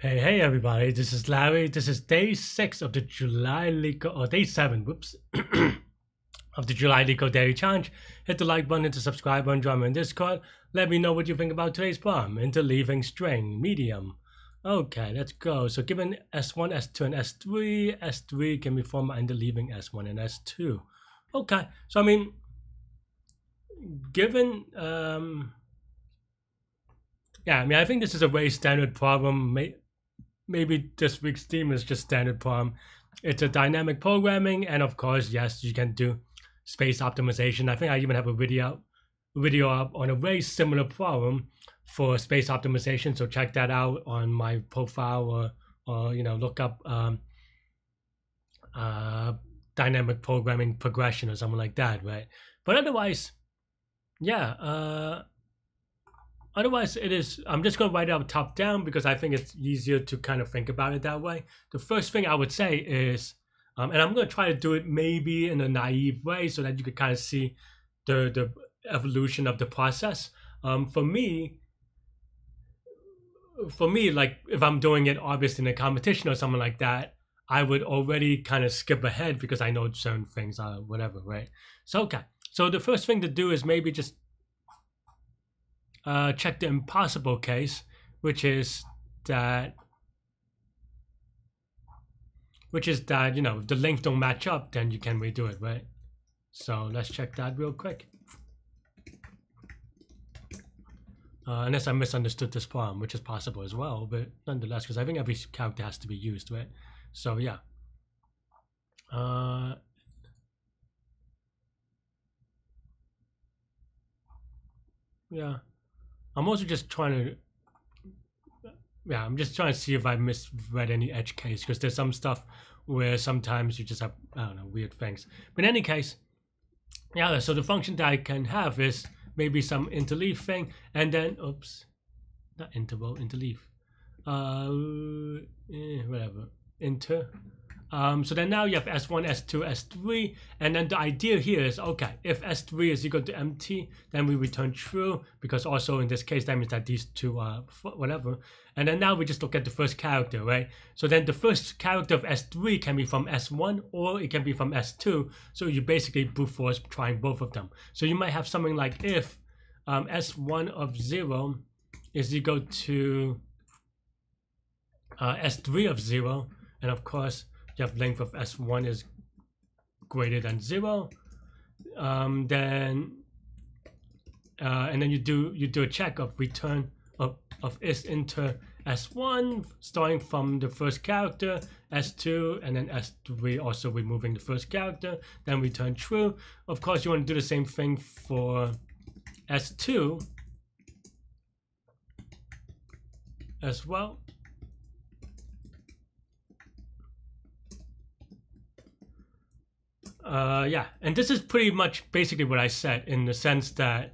Hey, hey, everybody, this is Larry. This is day six of the July LeetCode, or day seven, whoops, of the July LeetCode Daily Challenge. Hit the like button, hit the subscribe button, join me Discord. Let me know what you think about today's problem. Interleaving string, medium. Okay, let's go. So given S1, S2, and S3, S3 can be formed by interleaving S1 and S2. Okay, so I mean, given, um, yeah, I mean, I think this is a very standard problem. Maybe this week's theme is just standard problem. It's a dynamic programming, and of course, yes, you can do space optimization. I think I even have a video video up on a very similar problem for space optimization. So check that out on my profile or, or you know, look up um, uh, dynamic programming progression or something like that, right? But otherwise, yeah, uh, otherwise it is, I'm just going to write it up top down because I think it's easier to kind of think about it that way. The first thing I would say is, um, and I'm going to try to do it maybe in a naive way so that you can kind of see the, the evolution of the process. Um, for me, for me, like if I'm doing it obviously in a competition or something like that, I would already kind of skip ahead because I know certain things are whatever, right? So okay. So the first thing to do is maybe just uh, check the impossible case, which is that which is that you know if the length don't match up, then you can redo it, right? So let's check that real quick. Uh, unless I misunderstood this problem which is possible as well, but nonetheless, because I think every character has to be used, right? So yeah. Uh, yeah. I'm also just trying to yeah, I'm just trying to see if I misread any edge case because there's some stuff where sometimes you just have I don't know weird things. But in any case, yeah. So the function that I can have is maybe some interleave thing, and then oops, not interval, interleave, uh, eh, whatever, inter. Um, so then now you have S1, S2, S3, and then the idea here is, okay, if S3 is equal to empty, then we return true, because also in this case, that means that these two are whatever. And then now we just look at the first character, right? So then the first character of S3 can be from S1 or it can be from S2. So you basically brute force trying both of them. So you might have something like if um, S1 of 0 is equal to uh, S3 of 0, and of course, you have length of S1 is greater than 0, um, then uh, and then you do you do a check of return of, of is inter S1 starting from the first character, S2, and then S3 also removing the first character, then return true. Of course, you want to do the same thing for S2 as well. Uh, yeah, and this is pretty much basically what I said in the sense that,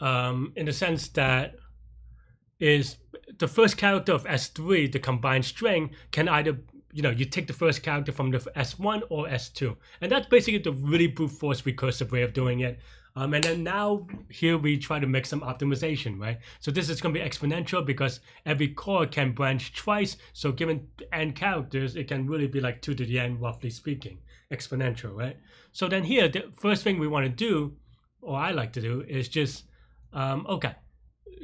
um, in the sense that is the first character of S3, the combined string, can either, you know, you take the first character from the S1 or S2. And that's basically the really brute force recursive way of doing it. Um, and then now here we try to make some optimization, right? So this is going to be exponential because every core can branch twice. So given n characters, it can really be like 2 to the n, roughly speaking, exponential, right? So then here, the first thing we want to do, or I like to do, is just, um, okay,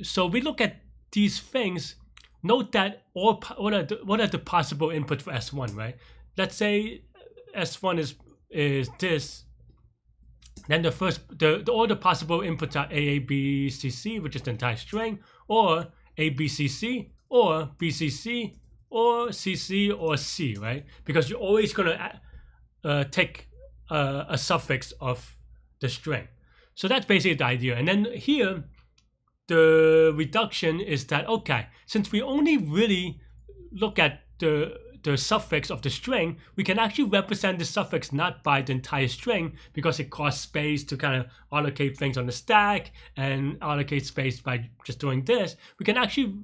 so we look at these things. Note that all what are the, what are the possible inputs for S1, right? Let's say S1 is is this then the first, the, the all the possible inputs are AABCC, which is the entire string, or ABCC, or BCC, or CC, or C, right? Because you're always going to uh, take uh, a suffix of the string. So that's basically the idea. And then here, the reduction is that, okay, since we only really look at the the suffix of the string, we can actually represent the suffix not by the entire string because it costs space to kind of allocate things on the stack and allocate space by just doing this. We can actually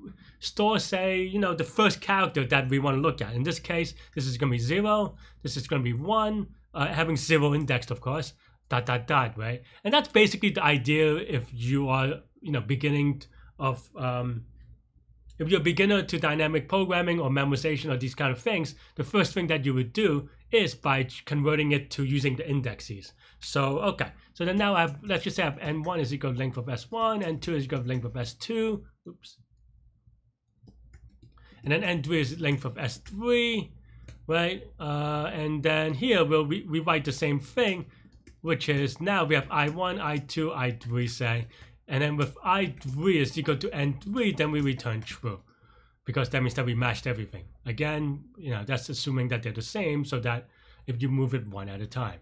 store, say, you know, the first character that we want to look at. In this case, this is going to be zero. This is going to be one, uh, having zero indexed, of course, dot, dot, dot, right? And that's basically the idea if you are, you know, beginning of, um, if you're a beginner to dynamic programming or memorization or these kind of things, the first thing that you would do is by converting it to using the indexes. So, okay. So then now I have, let's just say I have n1 is equal to length of s1, n2 is equal to length of s2. Oops. And then n3 is length of s3, right? Uh, and then here we'll re rewrite the same thing, which is now we have i1, i2, i3, say. And then with i3 is equal to n3, then we return true. Because that means that we matched everything. Again, you know, that's assuming that they're the same so that if you move it one at a time.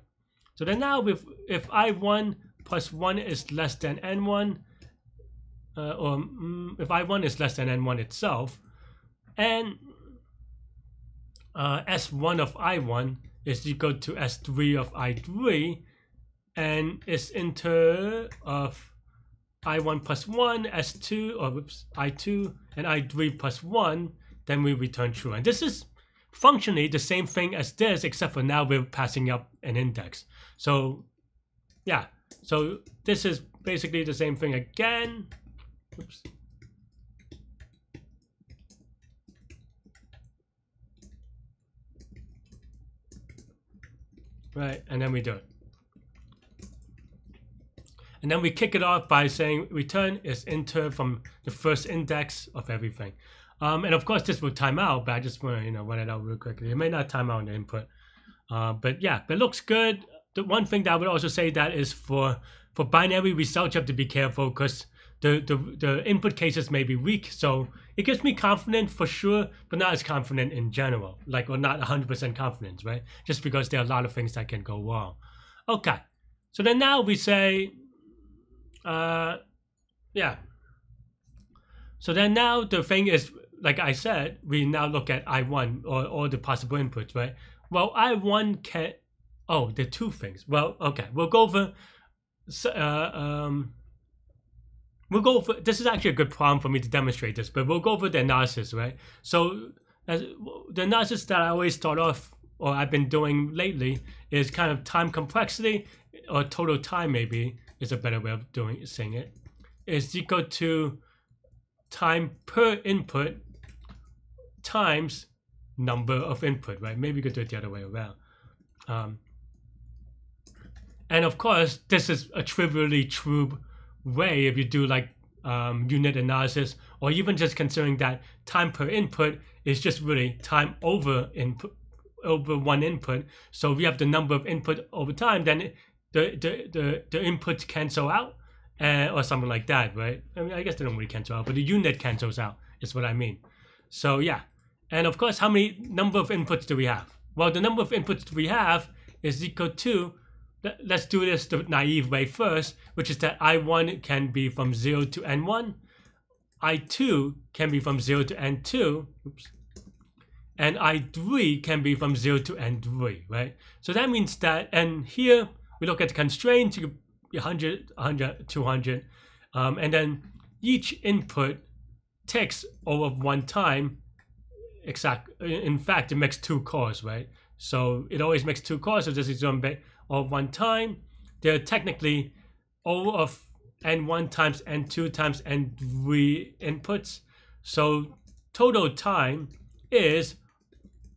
So then now if, if i1 plus 1 is less than n1, uh, or mm, if i1 is less than n1 itself, and uh, s1 of i1 is equal to s3 of i3, and its inter of i1 plus 1, s2, or whoops, i2, and i3 plus 1, then we return true. And this is functionally the same thing as this, except for now we're passing up an index. So yeah, so this is basically the same thing again. Oops. Right, and then we do it. And then we kick it off by saying return is inter from the first index of everything. Um, and of course, this will time out, but I just want to you know run it out real quickly. It may not time out on the input, uh, but yeah, it looks good. The one thing that I would also say that is for for binary results, you have to be careful because the, the the input cases may be weak. So it gives me confidence for sure, but not as confident in general, like or not 100% confidence, right? Just because there are a lot of things that can go wrong. Okay, so then now we say uh, yeah. So then now the thing is, like I said, we now look at I1 or all the possible inputs, right? Well, I1 can, oh, the two things. Well, okay, we'll go over, uh, um, we'll go over, this is actually a good problem for me to demonstrate this, but we'll go over the analysis, right? So as, the analysis that I always start off, or I've been doing lately, is kind of time complexity or total time maybe, is a better way of doing saying it, is equal to time per input times number of input, right? Maybe we could do it the other way around. Um, and of course, this is a trivially true way if you do like um, unit analysis, or even just considering that time per input is just really time over input over one input. So you have the number of input over time, then the the the, inputs cancel out uh, or something like that, right? I mean, I guess they don't really cancel out, but the unit cancels out is what I mean. So yeah, and of course, how many number of inputs do we have? Well, the number of inputs we have is equal to. Let's do this the naive way first, which is that I1 can be from 0 to N1, I2 can be from 0 to N2, oops, and I3 can be from 0 to N3, right? So that means that, and here we look at the constraints, you 100, 100, 200, um, and then each input takes all of one time. Exact. In fact, it makes two calls, right? So it always makes two calls. So this is one bit of one time. They're technically all of n1 times n2 times n3 inputs. So total time is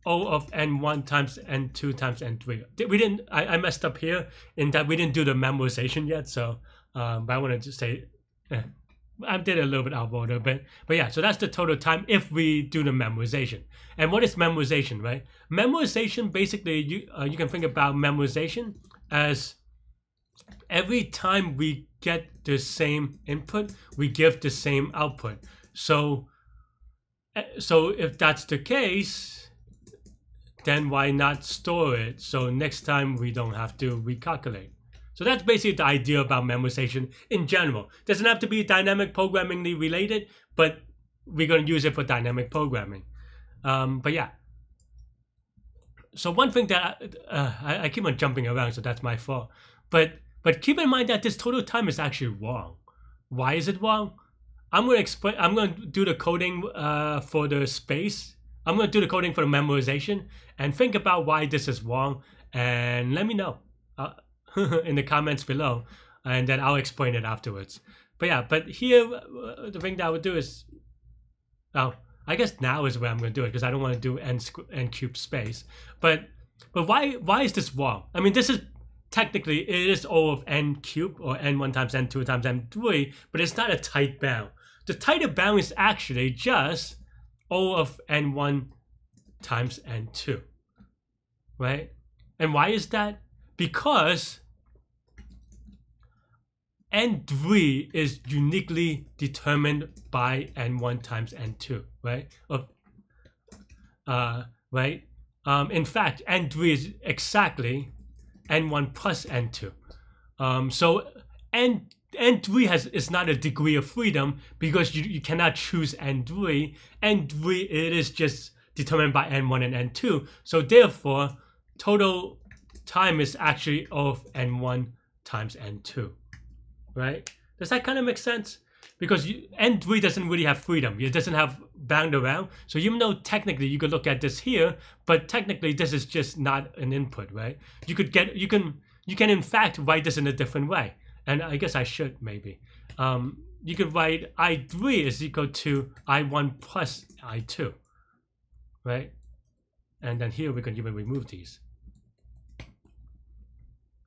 O of n1 times n2 times n3. We didn't, I, I messed up here in that we didn't do the memorization yet. So, um, but I wanted to say, eh, I did a little bit out of order, but, but yeah, so that's the total time if we do the memorization. And what is memorization, right? Memorization, basically, you, uh, you can think about memorization as every time we get the same input, we give the same output. So, eh, so if that's the case, then why not store it so next time we don't have to recalculate? So that's basically the idea about memorization in general. Doesn't have to be dynamic programmingly related, but we're going to use it for dynamic programming. Um, but yeah. So one thing that uh, I, I keep on jumping around, so that's my fault. But but keep in mind that this total time is actually wrong. Why is it wrong? I'm going to explain. I'm going to do the coding uh, for the space I'm going to do the coding for the memorization and think about why this is wrong and let me know uh, in the comments below and then I'll explain it afterwards. But yeah, but here uh, the thing that I would do is Oh, I guess now is where I'm going to do it because I don't want to do n n cube space. But but why why is this wrong? I mean, this is technically it is O of n cube or n1 times n2 times n3, but it's not a tight bound. The tighter bound is actually just O of n1 times n2, right? And why is that? Because n3 is uniquely determined by n1 times n2, right? Of, uh, right? Um, in fact, n3 is exactly n1 plus n2. Um, so n n3 has is not a degree of freedom because you, you cannot choose n3. n3 it is just determined by n1 and n2. So therefore, total time is actually of n1 times n2, right? Does that kind of make sense? Because you, n3 doesn't really have freedom. It doesn't have bound around. So even though technically you could look at this here, but technically this is just not an input, right? You could get, you can, you can in fact write this in a different way. And I guess I should maybe. Um, you could write I3 is equal to I1 plus I2, right? And then here we can even remove these.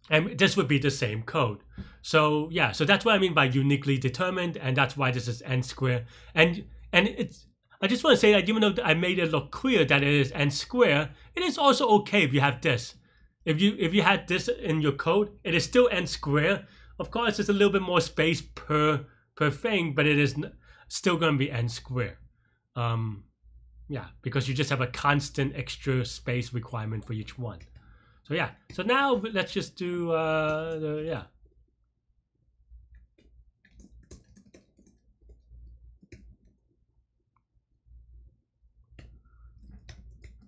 And this would be the same code. So yeah, so that's what I mean by uniquely determined, and that's why this is n square. And and it's I just want to say that even though I made it look clear that it is n square, it is also okay if you have this. If you if you had this in your code, it is still n square. Of course, it's a little bit more space per per thing, but it is still going to be n square. Um, yeah, because you just have a constant extra space requirement for each one. So yeah, so now let's just do, uh, the, yeah.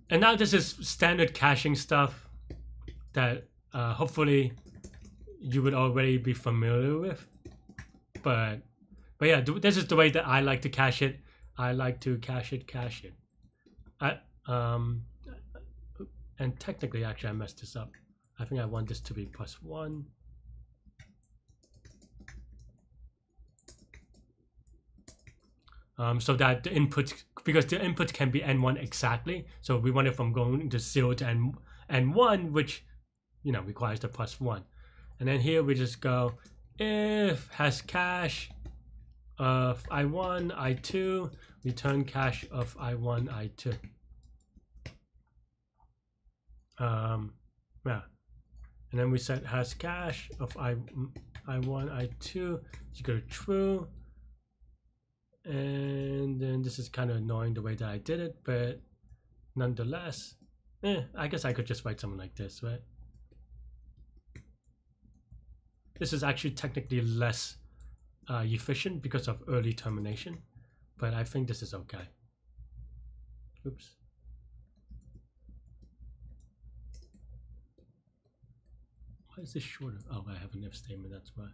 And now this is standard caching stuff that uh, hopefully you would already be familiar with. But, but yeah, this is the way that I like to cache it. I like to cache it, cache it. I, um, and technically, actually, I messed this up. I think I want this to be plus one. Um, so that the input, because the input can be n1 exactly. So we want it from going to zero to n, n1, which, you know, requires the plus one. And then here we just go if has cache of i1, i2, return cache of i1, i2 um, yeah. And then we set has cache of I, I1, I2, you go to true. And then this is kind of annoying the way that I did it, but nonetheless, eh, I guess I could just write something like this, right? This is actually technically less uh, efficient because of early termination, but I think this is okay. Oops. Why is this shorter? Oh, I have an if statement, that's why.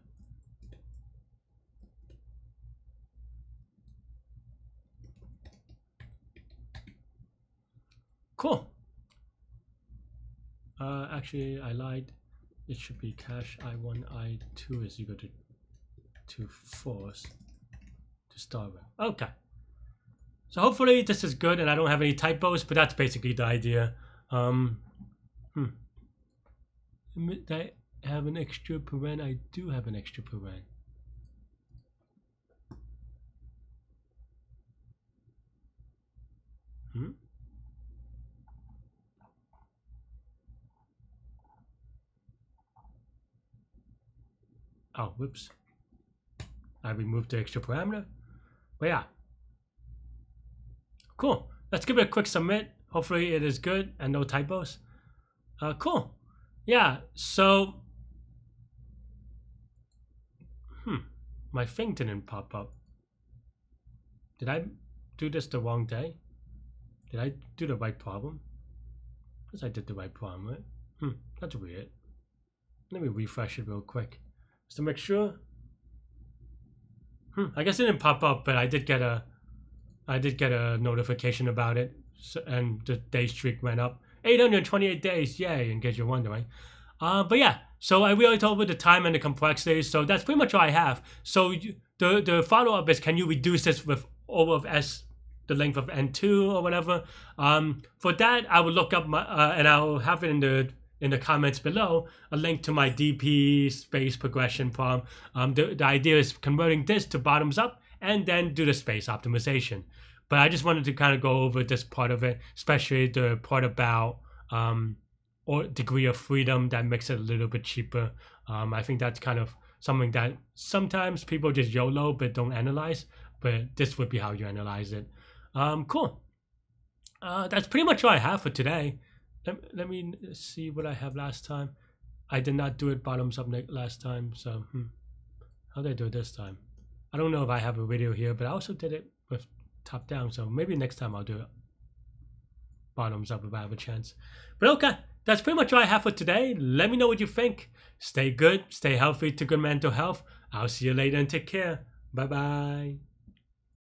Cool. Uh, actually, I lied. It should be cache I1, I2 is equal to, to false to start with. Okay. So hopefully this is good and I don't have any typos, but that's basically the idea. Um, hmm. I have an extra paren. I do have an extra paren. Hmm? Oh, whoops. I removed the extra parameter. But yeah. Cool. Let's give it a quick submit. Hopefully it is good and no typos. Uh, cool. Yeah, so hmm, my thing didn't pop up. Did I do this the wrong day? Did I do the right problem? Because I did the right problem, right? Hmm, that's weird. Let me refresh it real quick. Just to make sure. Hmm, I guess it didn't pop up, but I did get a I did get a notification about it, so, and the day streak went up. 828 days, yay, in case you're wondering. Uh, but yeah, so I really talked about the time and the complexity. So that's pretty much all I have. So the the follow up is can you reduce this with O of S, the length of N2 or whatever. Um, for that, I will look up my, uh, and I'll have it in the in the comments below a link to my DP space progression problem. Um, the, the idea is converting this to bottoms up and then do the space optimization. But I just wanted to kind of go over this part of it, especially the part about um, or degree of freedom that makes it a little bit cheaper. Um, I think that's kind of something that sometimes people just YOLO but don't analyze. But this would be how you analyze it. Um, cool. Uh, that's pretty much all I have for today. Let, let me see what I have last time. I did not do it bottoms up last time, so hmm. how did I do it this time? I don't know if I have a video here, but I also did it with top down, so maybe next time I'll do it bottoms up if I have a chance. But okay, that's pretty much all I have for today. Let me know what you think. Stay good, stay healthy to good mental health. I'll see you later and take care. Bye bye.